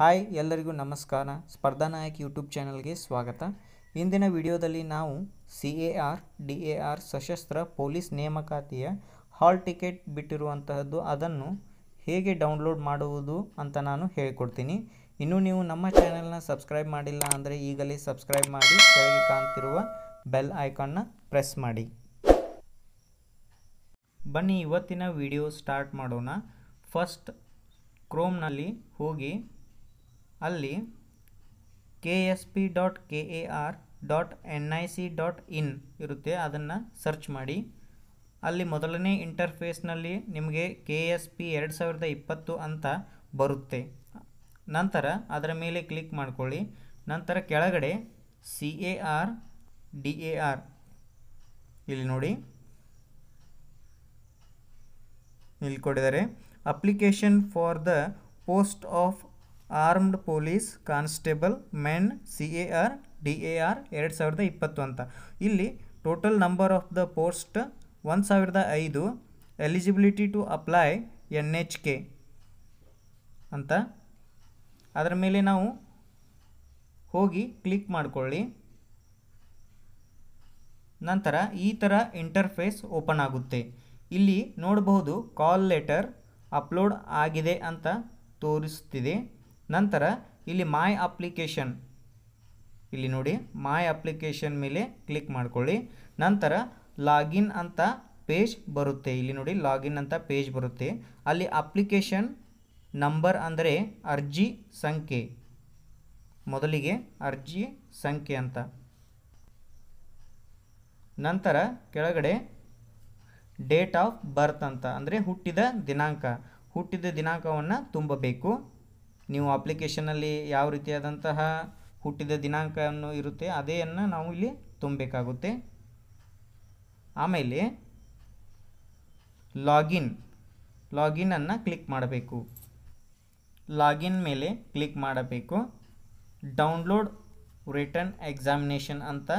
Hi ಎಲ್ಲರಿಗೂ ನಮಸ್ಕಾರ. ಸ್ಪರ್ಧಾ ನಾಯಕ್ ಯೂಟ್ಯೂಬ್ ಚಾನಲ್ಗೆ ಸ್ವಾಗತ. ಇಂದಿನ ವಿಡಿಯೋದಲ್ಲಿ ನಾವು C A R, D A R ಸಶಸ್ತ್ರ ಪೊಲೀಸ್ ನೇಮಕಾತಿಯ ಹಾಲ್ ಟಿಕೆಟ್ ಬಿಟ್ಟಿರುವಂತಹದ್ದು, ಅದನ್ನು ಹೇಗೆ ಡೌನ್ಲೋಡ್ ಮಾಡುವುದು ಅಂತ ನಾನು ಹೇಳಿಕೊಡ್ತೀನಿ. ಇನ್ನು ನೀವು ನಮ್ಮ ಚಾನೆಲ್ನ ಸಬ್ಸ್ಕ್ರೈಬ್ ಮಾಡಿಲ್ಲ ಅಂದರೆ ಈಗಲೇ ಸಬ್ಸ್ಕ್ರೈಬ್ ಮಾಡಿ, ಕೆಳಗೆ ಕಾಣ್ತಿರುವ ಬೆಲ್ ಐಕಾನ್ನ ಪ್ರೆಸ್ ಮಾಡಿ. ಬನ್ನಿ, ಇವತ್ತಿನ ವಿಡಿಯೋ ಸ್ಟಾರ್ಟ್ ಮಾಡೋಣ. ಫಸ್ಟ್ ಕ್ರೋಮ್ನಲ್ಲಿ ಹೋಗಿ ಅಲ್ಲಿ K S P dot K A R dot N I C dot in ಇರುತ್ತೆ, ಅದನ್ನು ಸರ್ಚ್ ಮಾಡಿ. ಅಲ್ಲಿ ಮೊದಲನೇ ಇಂಟರ್ಫೇಸ್ನಲ್ಲಿ ನಿಮಗೆ ಕೆ ಎಸ್ ಪಿ ಎರಡು ಸಾವಿರದ ಇಪ್ಪತ್ತು ಅಂತ ಬರುತ್ತೆ. ನಂತರ ಅದರ ಮೇಲೆ ಕ್ಲಿಕ್ ಮಾಡ್ಕೊಳ್ಳಿ. ನಂತರ ಕೆಳಗಡೆ C A R D A R ಇಲ್ಲಿ ನೋಡಿ. ಇಲ್ಲಿ ಕೊಟ್ಟಿದ್ದಾರೆ application for the post of armed police constable men C A R D A R ಎರಡು ಸಾವಿರದ ಇಪ್ಪತ್ತು ಅಂತ. ಇಲ್ಲಿ total number of the post ಒಂದು ಸಾವಿರದ ಐದು eligibility to apply N H K ಅಂತ. ಅದರ ಮೇಲೆ ನಾವು ಹೋಗಿ ಕ್ಲಿಕ್ ಮಾಡಿಕೊಳ್ಳಿ. ನಂತರ ಈ ಥರ ಇಂಟರ್ಫೇಸ್ ಓಪನ್ ಆಗುತ್ತೆ. ಇಲ್ಲಿ ನೋಡಬಹುದು ಕಾಲ್ ಲೆಟರ್ ಅಪ್ಲೋಡ್ ಆಗಿದೆ ಅಂತ ತೋರಿಸ್ತಿದೆ. ನಂತರ ಇಲ್ಲಿ ಮೈ ಅಪ್ಲಿಕೇಶನ್ ಇಲ್ಲಿ ನೋಡಿ ಮೈ ಅಪ್ಲಿಕೇಶನ್ ಮೇಲೆ ಕ್ಲಿಕ್ ಮಾಡ್ಕೊಳ್ಳಿ. ನಂತರ ಲಾಗಿನ್ ಅಂತ ಪೇಜ್ ಬರುತ್ತೆ. ಇಲ್ಲಿ ನೋಡಿ ಲಾಗಿನ್ ಅಂತ ಪೇಜ್ ಬರುತ್ತೆ. ಅಲ್ಲಿ ಅಪ್ಲಿಕೇಶನ್ ನಂಬರ್ ಅಂದರೆ ಅರ್ಜಿ ಸಂಖ್ಯೆ. ಮೊದಲಿಗೆ ಅರ್ಜಿ ಸಂಖ್ಯೆ ಅಂತ. ನಂತರ ಕೆಳಗಡೆ ಡೇಟ್ ಆಫ್ ಬರ್ತ್ ಅಂತ. ಅಂದರೆ ಹುಟ್ಟಿದ ದಿನಾಂಕ. ಹುಟ್ಟಿದ ದಿನಾಂಕವನ್ನು ತುಂಬಬೇಕು. ನೀವು ಅಪ್ಲಿಕೇಶನಲ್ಲಿ ಯಾವ ರೀತಿಯಾದಂತಹ ಹುಟ್ಟಿದ ದಿನಾಂಕವನ್ನು ಇರುತ್ತೆ ಅದೇಯನ್ನು ನಾವು ಇಲ್ಲಿ ತುಂಬಬೇಕಾಗುತ್ತೆ. ಆಮೇಲೆ ಲಾಗಿನ್ ಲಾಗಿನನ್ನು ಕ್ಲಿಕ್ ಮಾಡಬೇಕು. ಲಾಗಿನ್ ಮೇಲೆ ಕ್ಲಿಕ್ ಮಾಡಬೇಕು. ಡೌನ್ಲೋಡ್ ರಿಟರ್ನ್ ಎಕ್ಸಾಮಿನೇಷನ್ ಅಂತ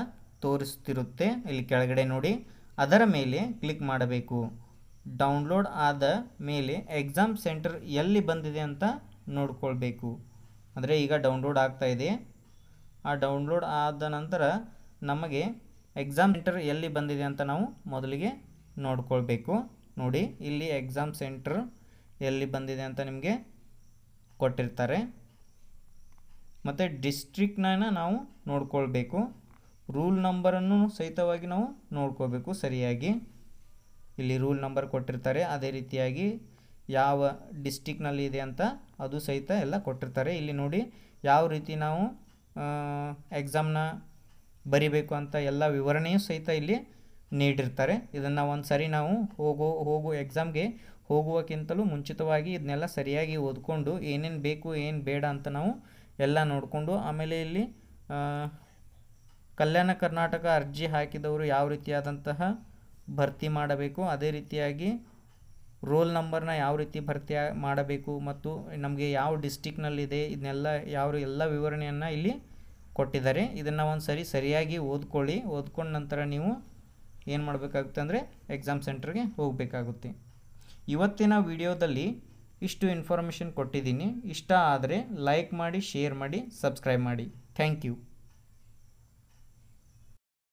ತೋರಿಸ್ತಿರುತ್ತೆ ಇಲ್ಲಿ ಕೆಳಗಡೆ ನೋಡಿ. ಅದರ ಮೇಲೆ ಕ್ಲಿಕ್ ಮಾಡಬೇಕು. ಡೌನ್ಲೋಡ್ ಆದ ಮೇಲೆ ಎಕ್ಸಾಮ್ ಸೆಂಟರ್ ಎಲ್ಲಿ ಬಂದಿದೆ ಅಂತ ನೋಡ್ಕೊಳ್ಬೇಕು. ಅಂದರೆ ಈಗ ಡೌನ್ಲೋಡ್ ಆಗ್ತಾ ಇದೆ. ಆ ಡೌನ್ಲೋಡ್ ಆದ ನಂತರ ನಮಗೆ ಎಕ್ಸಾಮ್ ಸೆಂಟರ್ ಎಲ್ಲಿ ಬಂದಿದೆ ಅಂತ ನಾವು ಮೊದಲಿಗೆ ನೋಡ್ಕೊಳ್ಬೇಕು. ನೋಡಿ, ಇಲ್ಲಿ ಎಕ್ಸಾಮ್ ಸೆಂಟರ್ ಎಲ್ಲಿ ಬಂದಿದೆ ಅಂತ ನಿಮಗೆ ಕೊಟ್ಟಿರ್ತಾರೆ. ಮತ್ತು ಡಿಸ್ಟ್ರಿಕ್ನ ನಾವು ನೋಡ್ಕೊಳ್ಬೇಕು. ರೂಲ್ ನಂಬರನ್ನು ಸಹಿತವಾಗಿ ನಾವು ನೋಡ್ಕೋಬೇಕು ಸರಿಯಾಗಿ. ಇಲ್ಲಿ ರೂಲ್ ನಂಬರ್ ಕೊಟ್ಟಿರ್ತಾರೆ. ಅದೇ ರೀತಿಯಾಗಿ ಯಾವ ಡಿಸ್ಟಿಕ್ನಲ್ಲಿ ಇದೆ ಅಂತ ಅದು ಸಹಿತ ಎಲ್ಲ ಕೊಟ್ಟಿರ್ತಾರೆ. ಇಲ್ಲಿ ನೋಡಿ ಯಾವ ರೀತಿ ನಾವು ಎಕ್ಸಾಮ್ನ ಬರಿಬೇಕು ಅಂತ ಎಲ್ಲ ವಿವರಣೆಯೂ ಸಹಿತ ಇಲ್ಲಿ ನೀಡಿರ್ತಾರೆ. ಇದನ್ನು ಒಂದು ಸರಿ ನಾವು ಹೋಗೋ ಹೋಗೋ ಎಕ್ಸಾಮ್ಗೆ ಹೋಗುವಕ್ಕಿಂತಲೂ ಮುಂಚಿತವಾಗಿ ಇದನ್ನೆಲ್ಲ ಸರಿಯಾಗಿ ಓದ್ಕೊಂಡು ಏನೇನು ಬೇಕು, ಏನು ಬೇಡ ಅಂತ ನಾವು ಎಲ್ಲ ನೋಡಿಕೊಂಡು ಆಮೇಲೆ ಇಲ್ಲಿ ಕಲ್ಯಾಣ ಕರ್ನಾಟಕ ಅರ್ಜಿ ಹಾಕಿದವರು ಯಾವ ರೀತಿಯಾದಂತಹ ಭರ್ತಿ ಮಾಡಬೇಕು, ಅದೇ ರೀತಿಯಾಗಿ ರೋಲ್ ನಂಬರ್ನ ಯಾವ ರೀತಿ ಭರ್ತಿ ಮಾಡಬೇಕು ಮತ್ತು ನಮಗೆ ಯಾವ ಡಿಸ್ಟಿಕ್ನಲ್ಲಿದೆ, ಇದನ್ನೆಲ್ಲ ಯಾವ ಎಲ್ಲ ವಿವರಣೆಯನ್ನು ಇಲ್ಲಿ ಕೊಟ್ಟಿದ್ದಾರೆ. ಇದನ್ನು ಒಂದು ಸರಿ ಸರಿಯಾಗಿ ಓದ್ಕೊಳ್ಳಿ. ಓದ್ಕೊಂಡ ನಂತರ ನೀವು ಏನು ಮಾಡಬೇಕಾಗುತ್ತೆ ಅಂದರೆ ಎಕ್ಸಾಮ್ ಸೆಂಟರ್ಗೆ ಹೋಗಬೇಕಾಗುತ್ತೆ. ಇವತ್ತಿನ ವಿಡಿಯೋದಲ್ಲಿ ಇಷ್ಟು ಇನ್ಫಾರ್ಮೇಷನ್ ಕೊಟ್ಟಿದ್ದೀನಿ. ಇಷ್ಟ ಆದರೆ ಲೈಕ್ ಮಾಡಿ ಶೇರ್ ಮಾಡಿ ಸಬ್ಸ್ಕ್ರೈಬ್ ಮಾಡಿ. Thank you